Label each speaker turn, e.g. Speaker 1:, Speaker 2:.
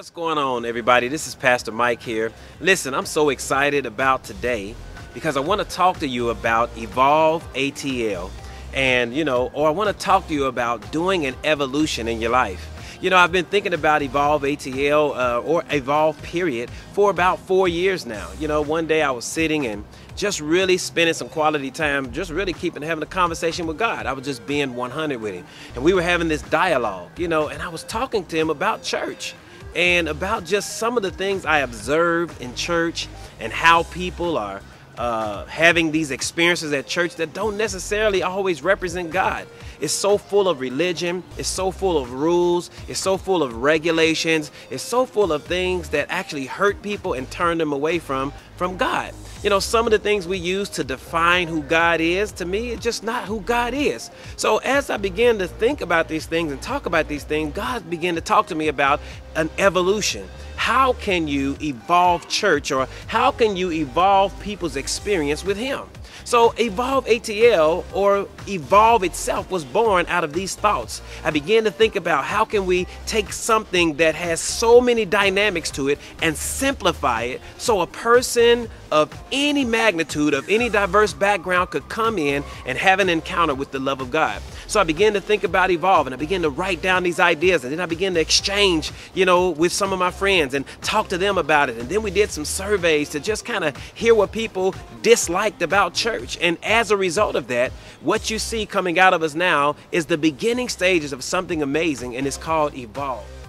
Speaker 1: What's going on, everybody? This is Pastor Mike here. Listen, I'm so excited about today because I want to talk to you about Evolve ATL. And, you know, or I want to talk to you about doing an evolution in your life. You know, I've been thinking about Evolve ATL uh, or Evolve period for about four years now. You know, one day I was sitting and just really spending some quality time, just really keeping having a conversation with God. I was just being 100 with Him. And we were having this dialogue, you know, and I was talking to Him about church and about just some of the things I observed in church and how people are uh, having these experiences at church that don't necessarily always represent God. It's so full of religion, it's so full of rules, it's so full of regulations, it's so full of things that actually hurt people and turn them away from from God. You know, some of the things we use to define who God is, to me, it's just not who God is. So as I began to think about these things and talk about these things, God began to talk to me about an evolution how can you evolve church or how can you evolve people's experience with Him? So, Evolve ATL or Evolve itself was born out of these thoughts. I began to think about how can we take something that has so many dynamics to it and simplify it so a person of any magnitude, of any diverse background could come in and have an encounter with the love of God. So I began to think about Evolve and I began to write down these ideas and then I began to exchange, you know, with some of my friends and talk to them about it. And then we did some surveys to just kind of hear what people disliked about church. And as a result of that, what you see coming out of us now is the beginning stages of something amazing and it's called Evolve.